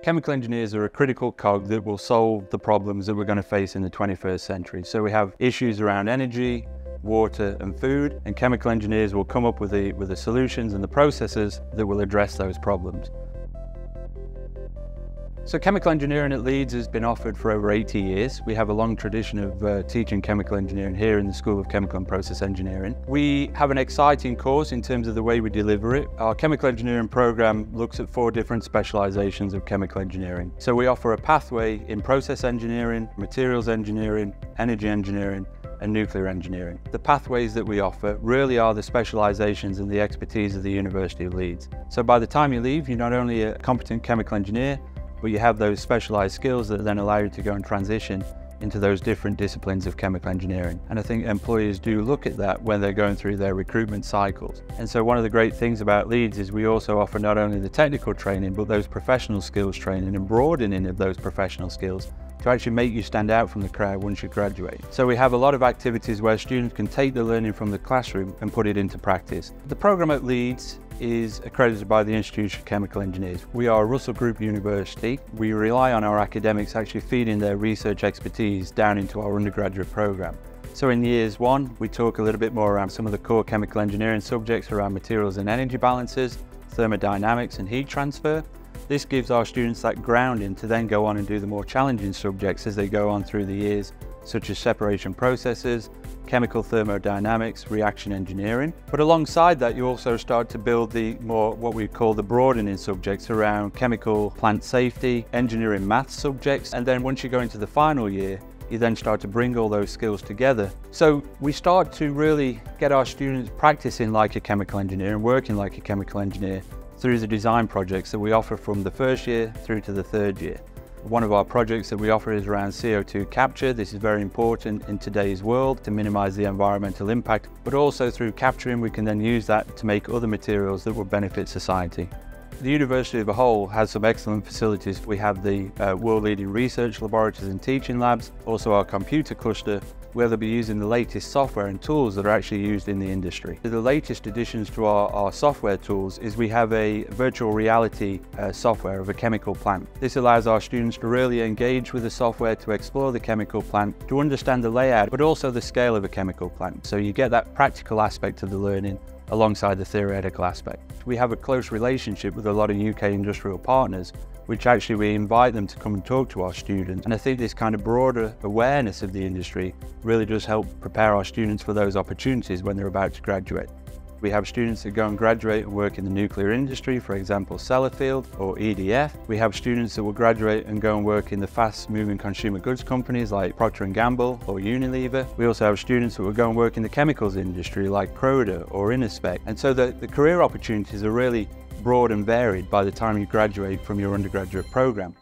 Chemical engineers are a critical cog that will solve the problems that we're going to face in the 21st century. So we have issues around energy, water and food, and chemical engineers will come up with the, with the solutions and the processes that will address those problems. So chemical engineering at Leeds has been offered for over 80 years. We have a long tradition of uh, teaching chemical engineering here in the School of Chemical and Process Engineering. We have an exciting course in terms of the way we deliver it. Our chemical engineering program looks at four different specializations of chemical engineering. So we offer a pathway in process engineering, materials engineering, energy engineering, and nuclear engineering. The pathways that we offer really are the specializations and the expertise of the University of Leeds. So by the time you leave, you're not only a competent chemical engineer, but you have those specialized skills that then allow you to go and transition into those different disciplines of chemical engineering. And I think employers do look at that when they're going through their recruitment cycles. And so one of the great things about Leeds is we also offer not only the technical training, but those professional skills training and broadening of those professional skills to actually make you stand out from the crowd once you graduate. So we have a lot of activities where students can take the learning from the classroom and put it into practice. The program at Leeds is accredited by the Institute of Chemical Engineers. We are a Russell Group university. We rely on our academics actually feeding their research expertise down into our undergraduate program. So in years one, we talk a little bit more around some of the core chemical engineering subjects around materials and energy balances, thermodynamics and heat transfer. This gives our students that grounding to then go on and do the more challenging subjects as they go on through the years, such as separation processes, chemical thermodynamics, reaction engineering. But alongside that, you also start to build the more what we call the broadening subjects around chemical plant safety, engineering math subjects. And then once you go into the final year, you then start to bring all those skills together. So we start to really get our students practicing like a chemical engineer and working like a chemical engineer through the design projects that we offer from the first year through to the third year. One of our projects that we offer is around CO2 capture. This is very important in today's world to minimize the environmental impact, but also through capturing we can then use that to make other materials that will benefit society. The university as a whole has some excellent facilities. We have the uh, world-leading research laboratories and teaching labs, also our computer cluster, where they'll be using the latest software and tools that are actually used in the industry. The latest additions to our, our software tools is we have a virtual reality uh, software of a chemical plant. This allows our students to really engage with the software to explore the chemical plant, to understand the layout, but also the scale of a chemical plant. So you get that practical aspect of the learning alongside the theoretical aspect. We have a close relationship with a lot of UK industrial partners, which actually we invite them to come and talk to our students. And I think this kind of broader awareness of the industry really does help prepare our students for those opportunities when they're about to graduate. We have students that go and graduate and work in the nuclear industry, for example, Sellafield or EDF. We have students that will graduate and go and work in the fast-moving consumer goods companies like Procter & Gamble or Unilever. We also have students that will go and work in the chemicals industry like Croda or Innospec. And so the, the career opportunities are really broad and varied by the time you graduate from your undergraduate program.